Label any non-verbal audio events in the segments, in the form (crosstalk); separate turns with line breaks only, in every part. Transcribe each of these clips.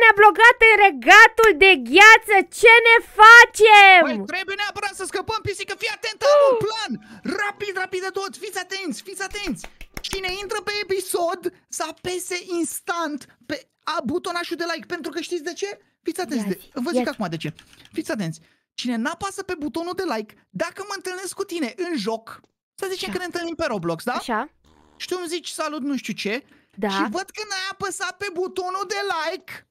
ne-a blocat în regatul de gheață. Ce ne facem?
Păi trebuie neapărat să scăpăm, pisică, fii atentă, am un plan! Rapid, rapid de tot, fiți atenți, fiți atenți! Cine intră pe episod să apese instant pe a, butonașul de like, pentru că știți de ce? Fiți atenți,
Ia
de,
zi,
vă
ia
zic
zi.
acum de ce. Fiți atenți, cine n-apasă pe butonul de like, dacă mă întâlnesc cu tine în joc, să zicem
Așa.
că ne întâlnim pe Roblox, da?
Așa?
Și tu îmi zici salut nu știu ce,
Da.
și văd că n-ai apăsat pe butonul de like.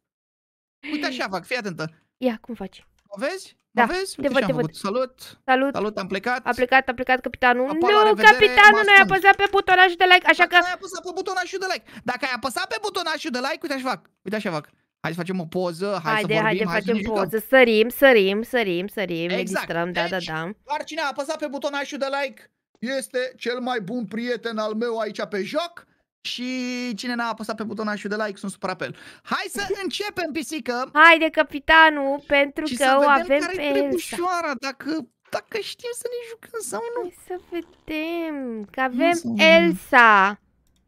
Uite așa fac, fii atentă.
Ia, cum faci?
Mă vezi?
Da,
Mă vezi?
te
Uite
văd,
ce
te
am
văd.
făcut. Salut!
Salut.
Salut, am plecat.
A plecat, a plecat capitanul.
Pa, pa, la
nu,
revedere,
capitanul,
mă
nu ai
ascund.
apăsat pe butonajul de like, așa
Dacă
că...
n-ai apăsat pe butonașul de like. Dacă ai apăsat pe butonașul de like, uite așa fac. Uite așa fac. Hai să facem o poză, hai
Haide,
să vorbim,
haide,
hai
facem
să ne jucăm.
poză. Sărim, sărim, sărim, sărim. Ne
Exact.
distrăm, da, da,
Deci,
da.
Doar cine a apăsat pe butonașul de like este cel mai bun prieten al meu aici pe joc. Și cine n-a apăsat pe butonașul de like sunt supra pe el. Hai să (laughs) începem, pisică!
Haide, capitanul, pentru
și
că
să
o
vedem
avem
care
pe
e
Elsa.
trebușoara, dacă, dacă știm să ne jucăm sau nu.
Hai să vedem, că avem
să vedem.
Elsa.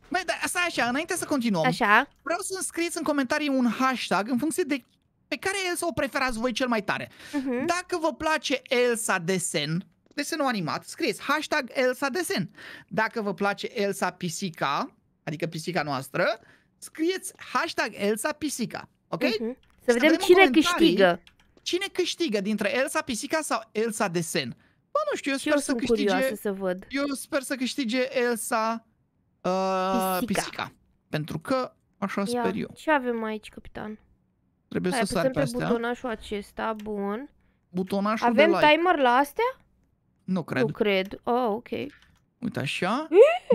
Băi, dar asta e așa, înainte să continuăm,
Așa?
vreau să scrieți în comentarii un hashtag în funcție de pe care Elsa o preferați voi cel mai tare.
Mhm.
Dacă vă place Elsa desen, desenul animat, scrieți hashtag Elsa desen. Dacă vă place Elsa pisica, adică pisica noastră, scrieți hashtag Elsa pisica. Ok?
Mhm. Să
Să
vedem
vedem în
cine
comentarii
câștigă.
Cine câștigă dintre Elsa pisica sau Elsa desen? Bă, nu știu, eu
Și
sper
eu
să
sunt
câștige...
curioasă să văd.
Eu sper să câștige Elsa uh,
Pisica.
pisica. Pentru că așa
Ia,
sper eu.
ce avem aici, capitan?
Trebuie
Hai,
să sar
apăsăm
pe
pe
astea.
butonașul acesta, bun.
Butonașul
Avem
de like.
timer la astea?
Nu cred.
Nu cred. Oh, ok.
Uite așa.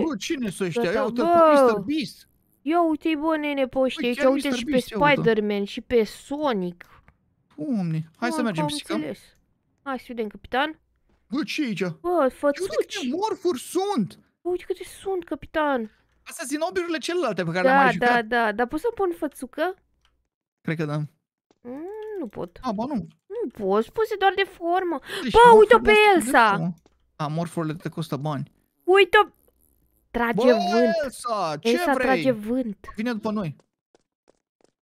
Bă, cine sunt ăștia?
Gata,
Ia uite pe
bă.
Mr. Beast.
Ia uite-i bă, nene, pe ăștia
Băi,
aici,
chiar
uite
Mr.
și pe
Beast, ia uite.
Spider-Man și pe Sonic.
Doamne, hai
Mă,
să mergem,
că am
pisică.
înțeles. Hai să vedem, capitan.
Bă, ce e aici?
Bă,
Ia Uite
fățuci.
câte morfuri sunt!
Bă, uite câte sunt, capitan.
Astea sunt obiurile celelalte pe care le-am
Da,
mai jucat.
da, da. Dar poți să pun fățucă?
Cred că da.
Mm, nu pot.
A, ba nu.
Nu poți, puse doar de formă.
Deci,
Bă, uite-o
morfurile
pe
astea
Elsa.
de- A, morfurile te costă bani.
Uite-o. Trage
Bă,
vânt.
Elsa, ce
Elsa
vrei?
trage vânt.
Vine după noi.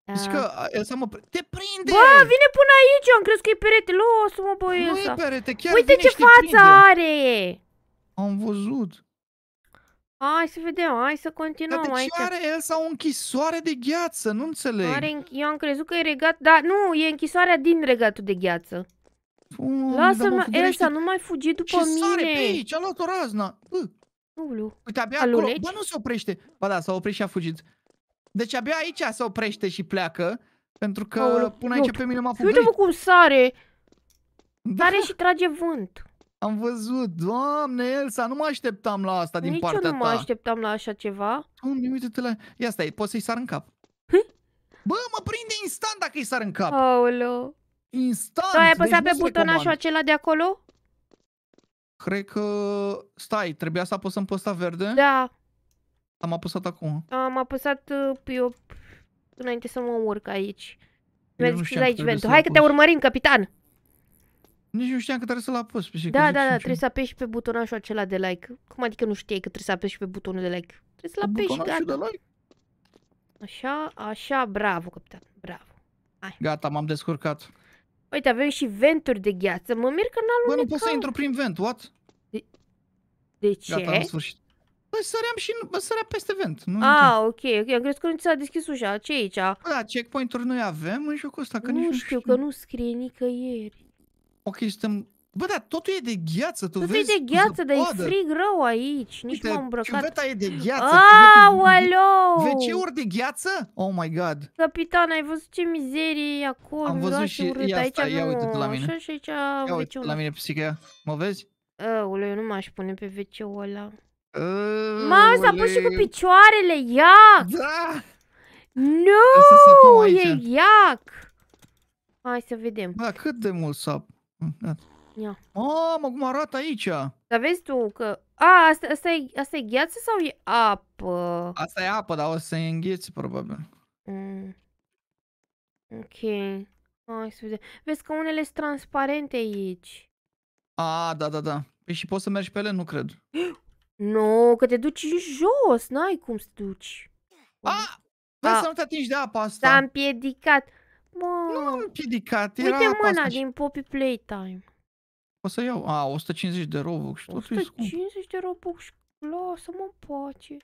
Da.
Zici că a, Elsa mă... pre- Te prinde!
Bă, vine până aici, am crezut că e perete. Lasă-mă, bă,
nu e
Elsa.
perete, chiar
Uite
vine
ce
și te
față
prinde.
are.
Am văzut.
Hai să vedem, hai să
Dar
continuăm
de ce
aici.
are Elsa o închisoare de gheață? Nu înțeleg.
Are, înch- eu am crezut că e regat, dar nu, e închisoarea din regatul de gheață.
Doamne, dar mă
Lasă-mă,
fugurește.
Elsa, nu mai fugi după
Și sare
mine.
pe aici, a luat o razna. Bă,
Ulu.
uite, abia acolo.
Aluneci?
Bă, nu se oprește. Ba da, s-a oprit și a fugit. Deci abia aici se oprește și pleacă. Pentru că
Aoleu,
până aici
ia
pe mine m-a
Uite-mă
fugurit.
cum sare.
Da,
Sare și trage vânt.
am văzut. Doamne, Elsa, nu mă așteptam la asta din
Nici eu
partea
nu mă
ta.
așteptam la așa ceva.
Doamne, uite-te la... Ia stai, poți să-i sar în cap. Bă, mă prinde instant dacă îi sar în cap.
Aoleu.
Instant.
Tu ai
deci
apăsat
nu
pe
se
butonașul
recomand.
acela de acolo?
Cred că... Stai, trebuia să apăsăm pe ăsta verde?
Da.
Am apăsat acum.
Am apăsat uh, eu înainte să mă urc aici.
Eu
Mi-a
nu
zis
știam că
aici
trebuie
ventul.
să
Hai că te
apăs.
urmărim, capitan.
Nici nu știam că trebuie să-l apăs. pe și că
Da,
zic
da, da,
sincer.
trebuie să apeși pe butonașul acela de like. Cum adică nu știai că trebuie să apeși pe butonul de like? Trebuie să-l
Pe
apeși,
butonașul
gata.
de like.
Așa, așa, bravo, capitan, bravo.
Gata, m-am descurcat.
Uite, avem și venturi de gheață. Mă mir că
Bă,
n-a
nu
alunecat.
pot să intru prin vent, what?
De ce?
Gata, în sfârșit. Bă, săream și bă, sărea peste vent. Nu
Ah, ok, ok. Am crezut că nu ți s-a deschis ușa. ce e aici?
Bă, da, checkpoint-uri noi avem în jocul ăsta, că nici
nu
nu
știu, că nu scrie nicăieri.
Ok, suntem... Bă, da, totul e de gheață, tu
Tu
vezi?
de
cu
gheață, dar e
zăpadă.
frig rău aici. Nici
Uite,
m-am îmbrăcat.
chiuveta e de gheață. chiuvetul-
Aoleu!
WC-uri de gheață? Oh my god.
Capitan, ai văzut ce mizerie e acolo?
Am văzut
miroase
și-
urât.
ia
aici
stai, ia
nu,
uite-te la mine.
Așa și aici
Ia uite
WC-ul.
la mine pisica ea. Mă vezi?
Aoleu, eu nu m-aș pune pe WC-ul ăla.
Aoleu.
Mamă, s-a pus și cu picioarele, iac!
Da!
Nu,
să săpăm aici.
e iac! Hai să vedem.
Bă, cât de mult sap. Da.
Ia.
Mamă, cum arată aici?
Dar vezi tu că... A, asta, asta, e, asta e gheață sau e apă?
Asta e apă, dar o să se îngheți probabil.
Mm. Ok. Hai să vedem. Vezi că unele sunt transparente aici.
A, da, da, da. Păi și poți să mergi pe ele? Nu cred. (gasps)
Nu, că te duci în jos. N-ai cum să te duci.
A! Vezi
A.
să nu te atingi de apa
S-a
asta.
împiedicat. Mă,
Nu m-am împiedicat, era
uite
apa
mâna
asta și
din Poppy Playtime.
O să iau. A, 150 de Robux și totul e scump.
150 de Robux. Lasă-mă în pace.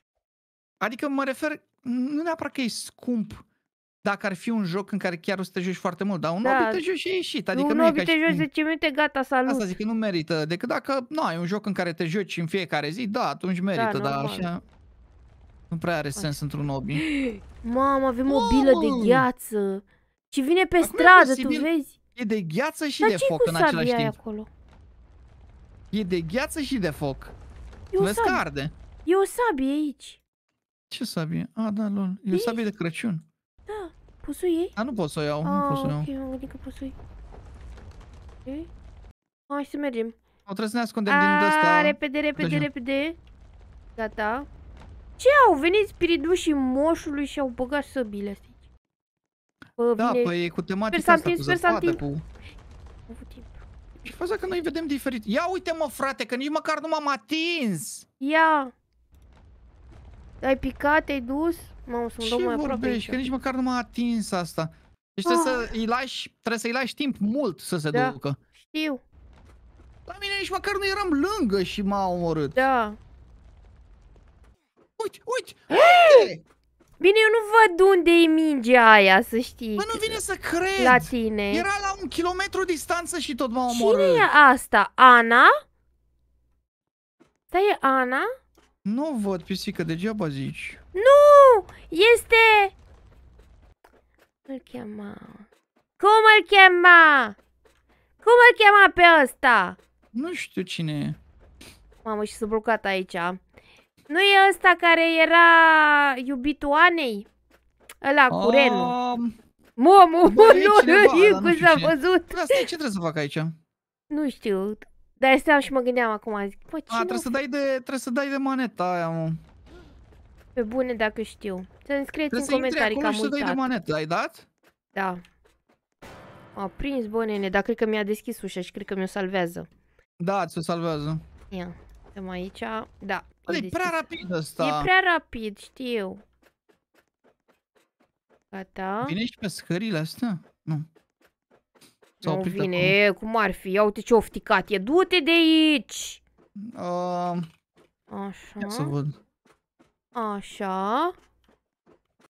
Adică mă refer, nu neapărat că e scump dacă ar fi un joc în care chiar o să te joci foarte mult, dar un
Da.
hobby te joci și ai ieșit. Adică
nu,
nu, e
nu
ca
te
și
joci
cum-
10 minute, gata, salut.
Asta zic că nu merită, decât dacă, nu, ai un joc în care te joci în fiecare zi, da, atunci merită, dar
normal.
așa nu prea are sens într-un hobby. (gasps)
Mamă, avem o bilă
Wow!
de gheață. Și vine pe
Dar cum e
stradă, tu
posibil?
vezi?
E de gheață și
Dar
de
ce
foc
cu
în același
sabia aia
timp.
acolo?
E de gheață și de foc.
E o,
Vezi că
sabie,
arde.
e o sabie aici.
Ce sabie? A, da, lol. E o
Vezi?
sabie de Crăciun.
Da, poți să o iei?
Dar nu pot să o iau, nu
Ah,
pot să o iau.
ok, m-am gândit că poți să o iei. Ok. Hai să mergem.
O trebuie să ne ascundem din
A,
ăsta.
repede, repede,
Deja.
repede. Gata. Ce au venit spiridușii moșului și au băgat săbile astea aici? Bă,
Da,
vine...
păi e cu tematica
Sper să
asta, cu
întind, sper să
zăpadă,
întind.
cu...
Am avut timp.
Și faza că noi vedem diferit. Ia uite mă, frate, că nici măcar nu m-am atins.
Ia! Ai picat, te-ai dus? Mamă, să-mi dau
Ce
mai aproape
vorbești?
aici.
Că nici măcar nu m-a atins asta. Deci trebuie
Ah.
să îi lași, trebuie să-i lași timp mult să se
Da.
ducă.
Știu,
La mine nici măcar nu eram lângă și m-a omorât.
da.
Uite, uite, uite!
Bine, eu nu văd unde e mingea aia, să știi.
Bă, nu vine să cred!
La tine.
Era la un kilometru distanță și tot m-a
Cine
omorât.
e asta? Ana? Asta e Ana?
Nu văd, pisică, degeaba zici.
Nu! Este... Îl chema... Cum îl chema? Cum îl chema pe ăsta?
Nu știu cine e.
Mamă, și s-a blocat aici. Nu e ăsta care era iubitul Anei? Ăla cu renul.
Um,
Mamă,
bă, e
nu,
cineva,
nu,
dar
e
nu
cum
știu
s-a
cine.
văzut.
Asta e, ce trebuie să fac aici? A,
Nu știu. Dar steam și mă gândeam acum, zic, bă, cine
trebuie să dai de, trebuie să dai de maneta aia, mă.
pe bune dacă știu. Să-mi scrieți
Trebuie
în
să intri
comentarii că
acolo
am
și să dai de
uitat.
manetă. Ai dat?
Da. A prins, bă, nene, dar cred că mi-a deschis ușa și cred că mi-o salvează.
Da, ți-o salvează.
Ia, suntem aici. Da.
Bă, e
deschis.
prea rapid ăsta.
E prea rapid, știu. Gata.
Vine și pe scările astea? Nu. S-a
Nu
oprit
vine,
acolo.
e, cum ar fi? Ia uite ce ofticat e. Du-te de aici!
Uh,
Așa.
ia să văd.
Așa.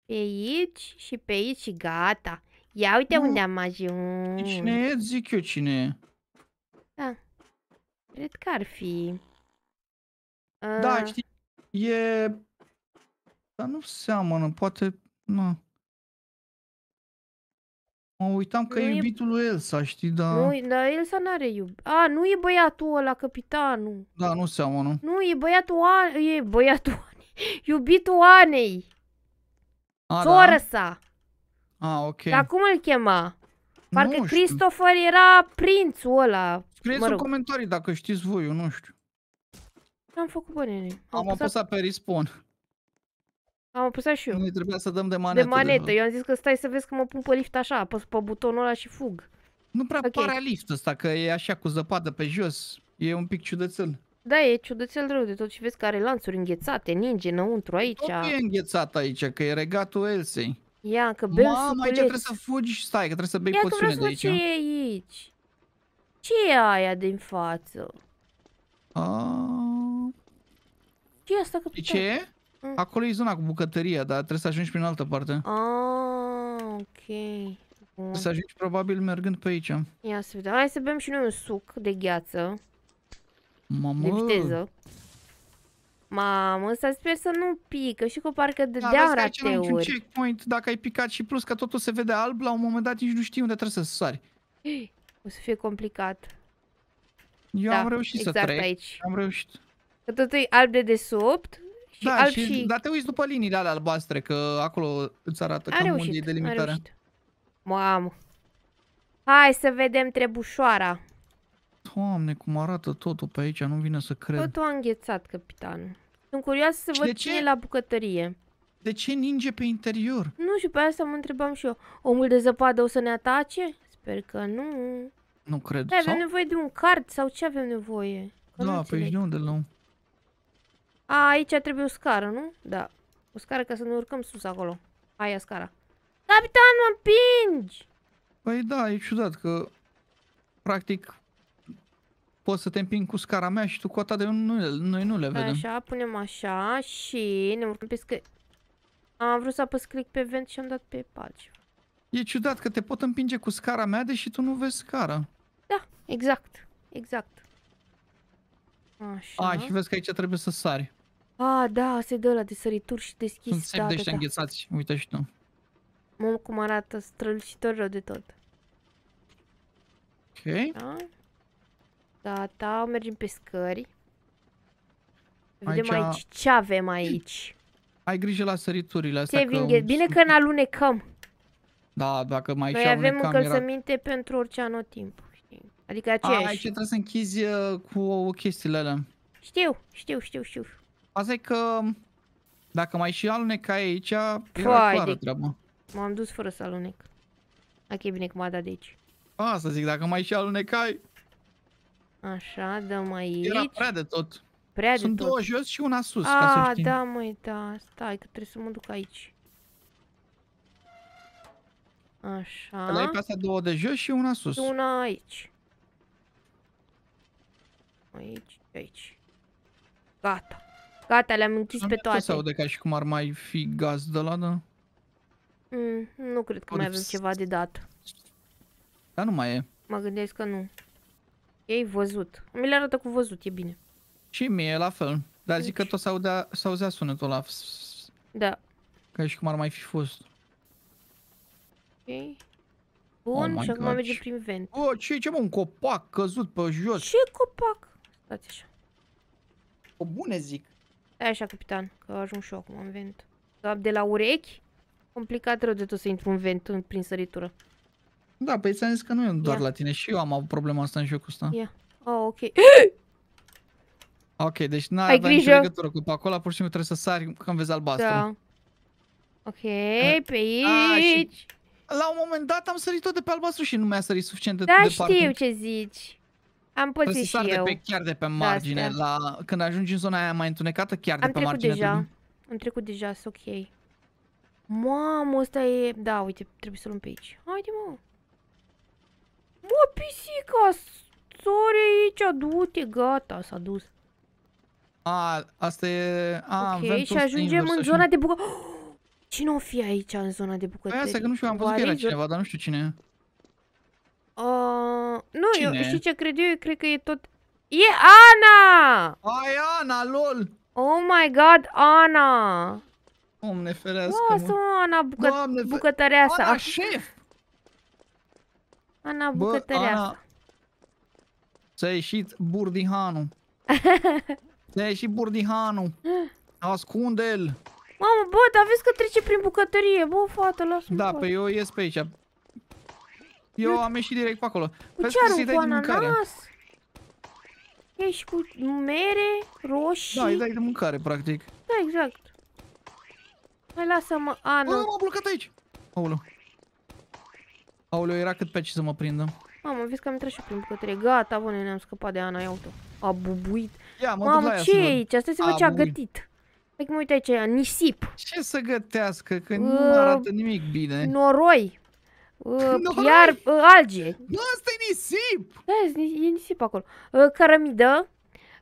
Pe aici și pe aici și gata. Ia uite
Nu.
unde am ajuns.
Deci Cine e? Zic eu cine e.
Cred că ar fi.
Da,
Ah,
știi, e... Dar nu seamănă, poate... Nu. Mă uitam că
Nu
e
e-
iubitul lui Elsa, știi, dar...
Nu, dar Elsa n-are iub. A, nu e băiatul ăla, capitanul.
Da, nu seamănă.
Nu, e băiatul An... E băiatul (laughs) Anei. Iubitul Anei.
A,
Soră
da?
sa.
A, ok.
Dar cum îl chema? Parcă
nu știu.
Christopher era prințul ăla.
Scrieți
mă
în
rog.
comentarii dacă știți voi, eu nu știu.
Ce am făcut, bă, nene? Am,
Am
apăsat,
apăsat pe respawn.
am apăsat și eu.
Noi trebuia să dăm de manetă.
De manetă.
fapt.
Eu am zis că stai să vezi că mă pun pe lift așa. Apăs pe butonul ăla și fug.
Nu prea
Ok.
pare lift ăsta, că e așa cu zăpadă pe jos. E un pic ciudățel.
Da, e ciudățel rău de tot și vezi că are lanțuri înghețate, ninge înăuntru aici.
Totul e înghețat aici, că e regatul Elsei.
Ia, că bem
Mamă, aici trebuie
suculeți.
să fugi. Stai, că trebuie să bei
Ia că vreau
poțiune
să
de
văd ce
aici.
e aici. Ce e aia din față?
A,
Ce e asta,
știi
capitan?
ce e?
Mm.
Acolo e zona cu bucătăria, dar trebuie să ajungi prin altă parte.
Ah, ok. Bun.
Trebuie să ajungi probabil mergând pe aici.
Ia să vedem. Hai să bem și noi un suc de gheață, de
Mamă!
viteză. Mamă, să sper să nu pică și că parcă
Da,
dădeam
vezi că aici la un
rateuri.
checkpoint, dacă ai picat și plus că totul se vede alb, la un moment dat nici nu știi unde trebuie să sari. (gasps)
O să fie complicat.
Eu
da,
am reușit
exact
să trec.
aici.
Am reușit.
Că totul e alb de desubt și
da,
alb
și,
și...
Dar te uiți după liniile alea albastre, că acolo îți arată
a
cam unde e
reușit, a
delimitarea.
reușit. Mamă. Hai să vedem trebușoara.
Doamne, cum arată totul pe aici, nu vine să cred.
Totul a înghețat, capitanul. Sunt curioasă să
Și
văd
de
cine
ce?
e la bucătărie.
De ce ninge pe interior?
Nu știu, pe asta mă întrebam și eu. Omul de zăpadă o să ne atace? Sper că nu.
Nu cred.
Da, avem
Sau?
nevoie de un card sau ce avem nevoie? Că nu
Da, pe
înțeleg.
aici de unde l
A, aici trebuie o scară, nu? Da. O scară ca să ne urcăm sus acolo. Aia scara. Capitan, mă împingi!
Păi da, e ciudat că practic poți să te împing cu scara mea și tu cu a ta de nu, le- noi nu le vedem.
Așa, punem așa și ne urcăm pe scări. Am vrut să apăs click pe vent și am dat pe altceva.
E ciudat că te pot împinge cu scara mea deși tu nu vezi scara.
Da, exact, exact. Așa.
A, și vezi că aici trebuie să sari.
A, da, se dă la de sărituri și deschis.
Sunt semne
da,
de
da,
ăștia
da.
înghețați. Uite și tu.
Mă, cum arată strălucitor rău de tot.
Ok.
Da? Gata, mergem pe scări. Vedem
Aici-
aici. Ce avem aici?
Ai grijă la săriturile astea.
Saving
că
it. Bine că ne alunecăm.
Da, dacă mai
Noi
și
avem
alunecam, era...
încălțăminte pentru orice anotimp. Știi? Adică
A,
aceeași.
aici trebuie să închizi uh, cu chestiile alea.
Știu, știu, știu, știu.
Asta e că dacă mai și alunecai aici, era
Vai
clară
de-
treaba.
M-am dus fără să alunec. Hai că e bine că m-a dat de aici.
Asta zic, dacă mai și alunecai,
Așa, dăm aici.
era prea de tot.
Prea de
Sunt
tot.
două jos și una sus, ca să
A,
știi.
da, măi, da. Stai, că trebuie să mă duc aici. Așa.
Le ai pe astea două de jos și una sus.
Și una aici. Aici și aici. Gata. Gata, le-am închis pe
Nu se
toate.
aude ca și cum ar mai fi gaz de la, da?
Mm, nu cred că
Aude
mai avem
ps-
ceva de dat.
Dar nu mai e.
Mă gândesc că nu. Ei văzut. Mi le arată cu văzut, e bine.
Și mie e la fel. Dar zic că
Deci-
tot s-audea, s-auzea sunetul ăla.
Da.
Ca și cum ar mai fi fost.
Ok. Bun,
my
și acum
God.
mergem prin vent.
O, ce e ce mă, un copac căzut pe jos.
Ce copac? Stați așa.
O bune zic.
Stai așa, capitan, că ajung și eu acum în vent. Doar de la urechi, complicat rău de tot să intru în vent în- prin săritură.
Da, păi ți-am zis că nu e doar
Ia.
la tine. Și eu am avut problema asta în jocul ăsta.
Ia. Oh, ok.
Ok, deci n-ai
Ai
avea nicio
grijă.
legătură cu pacul ăla, pur și simplu trebuie să sari când vezi albastru.
Da. Ok, pe
A, și-
aici.
La un moment dat am sărit tot de pe albastru și nu mi-a sărit suficient de
Da,
departe.
știu ce zici. Am
Trebuie
pățit
să
și
sar de
eu.
pe, chiar de pe margine.
astea.
La, când ajungi în zona aia mai întunecată, chiar
Am
de pe
trecut
margine.
deja.
trebuie-
Am trecut deja, sunt ok. Mamă, ăsta e... Da, uite, trebuie să luăm pe aici. Haide, mă. Mă, pisica, sori aici, du-te, gata, s-a dus.
A, asta e... A,
ok,
ventul
și
ăsta
ajungem
invers,
în
așa.
zona de bucă... (gasps) Cine o fi aici în zona de
Păi
bucătărie?
asta că nu știu, am văzut că era
Oare e
cineva, dar nu știu cine e.
Uh, nu, eu,
Cine?
știi ce cred eu? Eu cred că e tot... E Ana!
Ai, Ana, lol!
Oh my god, Ana!
Doamne ferească,
Lasă,
mă.
mă, Ana, bucă...
Doamne, fe-
bucătăreasa.
Ana, șef!
Ana,
Bă,
bucătăreasa.
Ana, ți-a ieșit burdihanu. (laughs) ți-a ieșit burdihanu. Ascunde-l.
Mamă, bă, dar vezi că trece prin bucătărie. Bă, fată, lasă-mă.
Da,
în pace.
pe eu ies pe aici. Eu am ieșit direct pe acolo.
Cu
Vezi
ce
că să-i
arunc
dai
cu
de mâncare.
ananas? Ești cu mere, roșii.
Da, îi dai de mâncare, practic.
Da, exact. Hai, lasă-mă,
Bă,
Ana.
m-a blocat aici. Aoleu. Aoleu, era cât pe ce să mă prindă.
Mamă, vezi că am intrat și eu prin bucătărie. Gata, bă, ne-am scăpat de Ana, ia uite A bubuit.
Ia, mă duc
Mamă,
la ea
ce
să
e
văd.
aici? Asta se văd
A
ce a
bubuit.
gătit. Hai că mă uite aici, nisip,
Ce să gătească, că
Uh,
nu arată nimic bine.
noroi, uh,
Noroi?
iar uh, alge.
Bă, asta e nisip!
Da, e ni- e nisip acolo. Uh, cărămidă,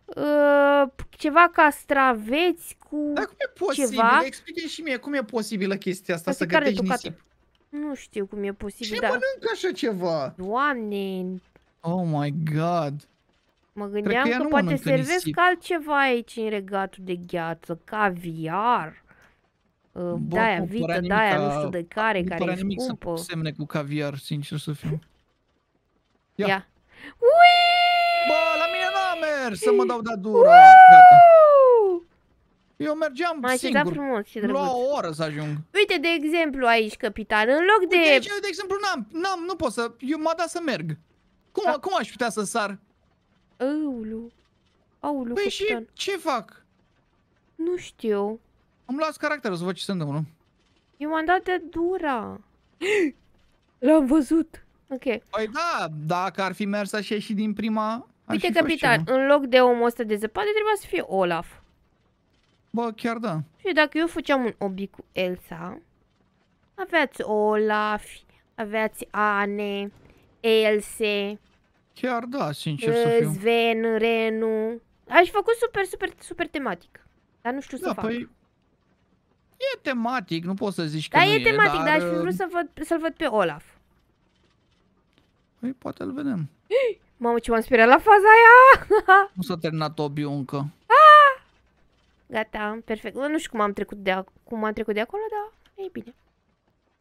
uh, ceva castraveți cu...
Dar cum e posibil?
Ceva?
Explică și mie cum e posibilă chestia asta,
Asta
să
e carne
gătești
tocată.
nisip.
Nu știu cum e posibil,
Cine
dar...
mănâncă așa ceva?
Doamne,
Oh my god.
mă
că
gândeam
ea
că,
nu
poate
mănâncă
servesc
nisip.
altceva aici în regatul de gheață, caviar. Uh,
Bă,
de-aia
nu
vită,
părea
de-aia
nimic
nu știu de care,
nu
care
părea
e
nimic
scumpă.
să semne cu caviar, sincer să fiu. Ia.
Ia. Ui!
Bă, la mine n-a mers să mă dau de dura. Gata. Eu mergeam
Mai ce da
singur.
frumos și
Lua
drăguț.
o oră să ajung.
Uite, de exemplu, aici, capitan, în loc
Uite,
de...
aici, eu, de exemplu, n-am, n-am, nu pot să, eu m-a dat să merg. Cum,
Da.
cum aș putea să sar?
Aulu. Aulu,
Păi și
capitan.
ce fac?
Nu știu.
Am luat caracterul să văd ce se întâmplă.
Eu m-am dat de dura. (gasps) L-am văzut. Ok.
Păi da, dacă ar fi mers așa și din prima... aș
Uite,
fi fost
capitan,
ceva.
în loc de omul ăsta de zăpadă, trebuia să fie Olaf.
Bă, chiar da.
Și dacă eu făceam un obiect cu Elsa, aveați Olaf, aveați Ane, Else,
Chiar da, sincer să fiu.
Sven, Renu. Aș făcut super, super, super tematic. Dar nu știu să
Da,
fac.
păi... E tematic, nu poți să zici că
da,
nu
e tematic, dar,
dar
aș fi vrut să văd, să-l văd pe Olaf.
Păi poate îl vedem. (gasps)
Mamă, ce m-am speriat la faza aia! (laughs)
Nu s-a terminat obiul încă.
Gata, perfect. Nu știu cum am trecut de, ac- cum am trecut de acolo, dar e bine.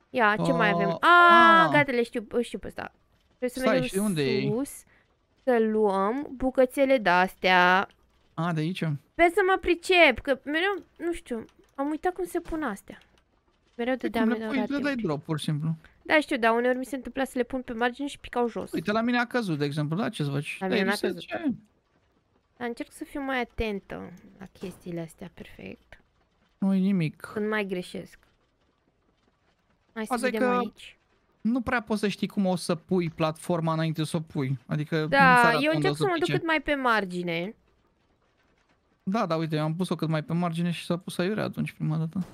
Ia, ce mai avem?
Uh,
Ah,
ah.
gata, le știu, îl știu pe ăsta. Trebuie să
Stai,
mergem
știi unde e?
sus, să luăm bucățele de-astea.
A, de aici?
Sper să mă pricep, că mereu, nu știu, am uitat cum se pun astea. Mereu
Păi
dădeam
cum le pui, le dai
ratiu.
drop, pur și simplu.
Da, știu, dar uneori mi se întâmpla să le pun pe margine și picau jos.
Uite, la mine a căzut, de exemplu, da? Ce-ți faci?
La
Da,
mine n-a
reset,
căzut.
ce?
Dar încerc să fiu mai atentă la chestiile astea, perfect.
Nu-i nimic.
Când mai greșesc. Hai să
Asta e
vedem
că
aici.
Nu prea poți să știi cum o să pui platforma înainte să o pui. Adică nu-ți
Da,
arată
eu
unde
încerc
o
să mă duc
pice.
cât mai pe margine.
Da, da, uite, eu am pus-o cât mai pe margine și s-a pus aiurea atunci prima dată.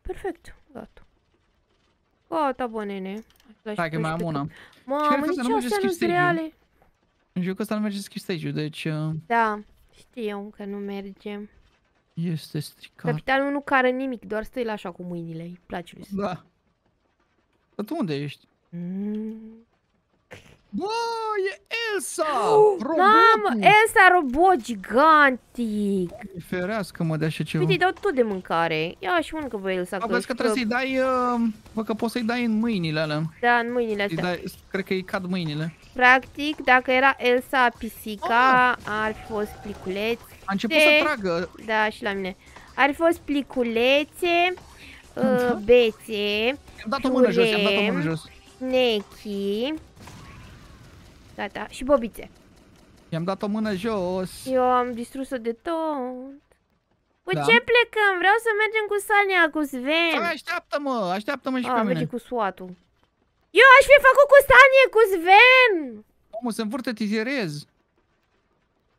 Perfect, gata. Gata, bă, nene. Lași
Hai că mai am
pe
una.
cât-
Și
Mamă,
cred că
nici
asta nu merge
astea nu
skip
sunt
stage-ul.
reale.
În jocul ăsta nu merge skip stage deci uh,
Da, știu că nu merge.
este stricat.
Capitanul nu cară nimic, doar stă el așa cu mâinile. Îi place lui. să-
Da. Dar tu unde ești?
Mm.
Bă, e Elsa! (gasps)
Mamă,
Robotul!
ăsta robot gigantic.
Ferească-mă de așa ceva.
Uite, îi dau tot de mâncare. Ia și mănâncă pe el să
Am văzut că trebuie să-i dai, uh, bă, că poți să-i dai în mâinile alea.
Da, în mâinile
Îi
astea.
dai, cred că îi cad mâinile.
Practic, dacă era Elsa pisica, ar fi fost pliculeț.
A început
De-
să tragă.
Da, și la mine. Ar fi fost pliculețe, uh,
Da.
bețe,
I-am dat o mână jos, i-am dat o mână
Purem.
jos.
nechi. Gata, și bobițe.
I-am dat o mână jos.
Eu am distrus-o de tot. Cu
Da.
ce plecăm? Vreau să mergem cu Sania, cu Sven.
Hai, așteaptă-mă, așteaptă-mă și
A,
pe
merge
mine.
cu suatul. Eu aș fi făcut cu Sanie, cu Sven!
Omul se învârte titirez.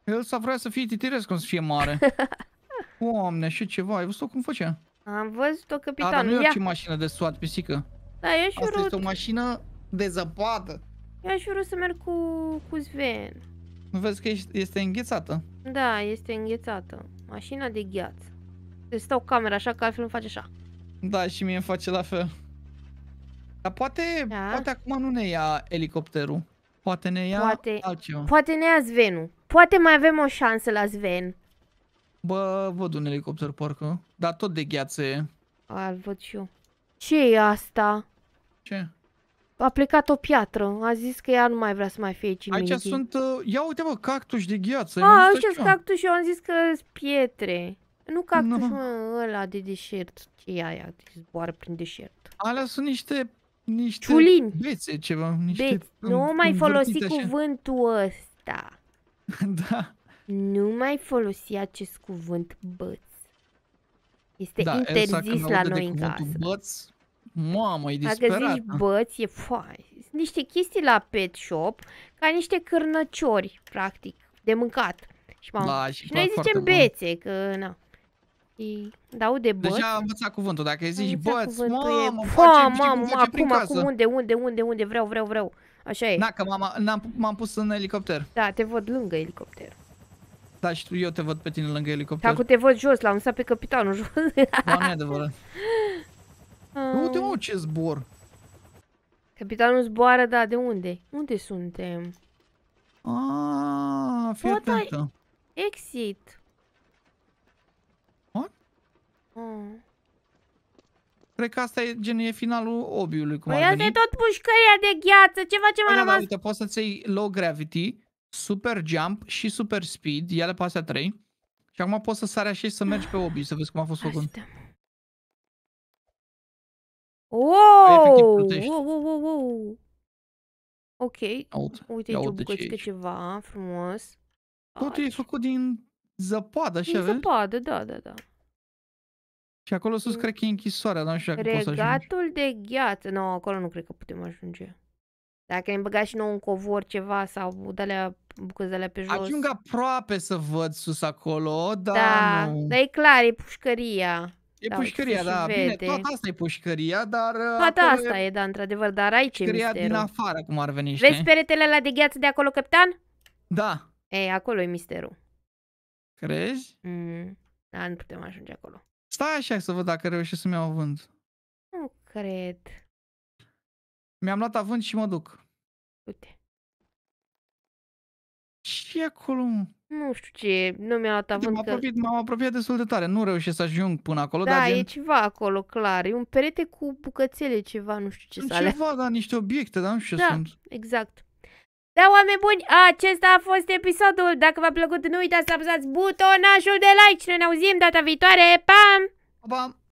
El s-a vrea să fie titirez cum să fie mare. (laughs) Doamne, și ceva, ai văzut cum făcea?
Am văzut-o,
Da, dar
capitanul.
nu e
Ia,
orice mașină de soat, pisică.
da, eu aș fi
Asta
vrut,
este o mașină de zăpadă.
Eu aș fi vrut să merg cu, cu Sven.
Nu vezi că ești- este înghețată?
Da, este înghețată. Mașina de gheață. Deci stau camera așa că altfel nu face așa.
Da, și mie îmi face la fel. Dar poate,
Da.
poate acum nu ne ia elicopterul. Poate ne ia
Poate.
altceva.
Poate ne ia Svenul. Poate mai avem o șansă la Sven.
Bă, văd un elicopter parcă. Dar tot de gheață e.
Al văd și eu. ce e asta?
Ce?
A plecat o piatră. A zis că ea nu mai vrea să mai fie aici în
Aici
Mindy.
sunt... Uh, ia uite bă, cactuși de gheață.
A,
Ai văzut
ăștia
așa?
sunt cactus și eu am zis că sunt pietre. Nu cactus,
Nu.
mă, ăla de deșert. ce e aia? Ce zboară prin deșert.
Alea sunt niște... Niște
Ciulini.
bețe ceva. Niște
Beți, nu
în-
mai folosi
învârtite așa.
cuvântul ăsta. (laughs)
da.
Nu mai folosi acest cuvânt băț. Este
da, Elsa,
interzis
când
la
aude de
noi în
cuvântul
casă.
Băț, mamă, e
Dacă
disperată.
zici băț, e foai. Sunt niște chestii la pet shop, ca niște cârnăciori, practic, de mâncat. Și, m-am...
Da, și
și noi
foarte
zicem
bun.
bețe, că na. Și dau de băț.
Deja am învățat cuvântul. Dacă
am
zici
învățat
băț,
cuvântul e-
mamă,
Fa,
face, știi cum
mamă,
face prin
acum,
casă.
acum, unde, unde, unde, unde, vreau, vreau, vreau. Așa e.
Na, că m-am, n-am- m-am pus în elicopter.
Da, te văd lângă elicopter.
Da, și tu, eu te văd pe tine lângă elicopter.
Dacă te văd jos, l-am lăsat pe capitanul jos.
Da, nu (laughs) e adevărat. Uite, mă, ce zbor.
Capitanul zboară, da, de unde? Unde suntem?
Ah, fii
Bă, da,
atentă.
Exit.
What?
Oh.
Cred că asta e, gen, e finalul obiului, cum
Păi
ar
asta e
veni.
tot pușcăria de gheață. Ce facem
Păi
mai
da, da,
rămas?
uite, poți să-ți iei low gravity, super jump și super speed, ele pe astea trei. Și acum poți să sari așa și să mergi pe obiș, să vezi cum a fost făcut.
Aștept. Wow!
efectiv plutești.
Wow, wow, wow, wow. Ok.
Aud.
Uite
Ia
aici o
uite ce e
bucățică
aici.
ceva frumos.
Totul e
Aici.
făcut din zăpadă, așa,
Din
vezi?
zăpadă, da, da, da.
Și acolo sus
Mm.
cred că e închisoarea, dar nu știu dacă poți să ajungi.
Regatul de gheață. Nu, acolo nu cred că putem ajunge. Dacă ne băga și nou un covor ceva sau de-alea bucăți de-alea pe jos.
Ajung aproape să văd sus acolo, dar
da,
nu.
dar e clar, e pușcăria.
E
Da, uite,
pușcăria,
se și
da. Bine,
vede.
toată asta e pușcăria, dar... uh,
Toată
acolo
asta e, da, într-adevăr, dar aici e
Pușcăria din
misterul.
afară, cum ar veni,
Vezi
știi?
peretele ăla de gheață de acolo, capitan?
Da.
E, acolo e misterul.
Crezi?
Mm. Da, nu putem ajunge acolo.
Stai așa să văd dacă reușesc să-mi iau avânt.
Nu cred.
Mi-am luat avânt și mă duc.
Uite.
Și acolo, mă?
Nu știu ce, nu mi-a luat
Uite, M-am
avânt că...
apropiat, m-am apropiat destul de tare. Nu reușesc să ajung până acolo,
Da,
dar
e
gen...
ceva acolo, clar. E un perete cu bucățele, ceva, nu știu ce
Sunt
sale.
ceva, da, niște obiecte, dar nu știu ce
Da.
sunt.
Exact. Da, oameni buni, acesta a fost episodul. Dacă v-a plăcut, nu uitați să apăsați butonașul de like și noi ne auzim data viitoare. Pam!
Pa, pa!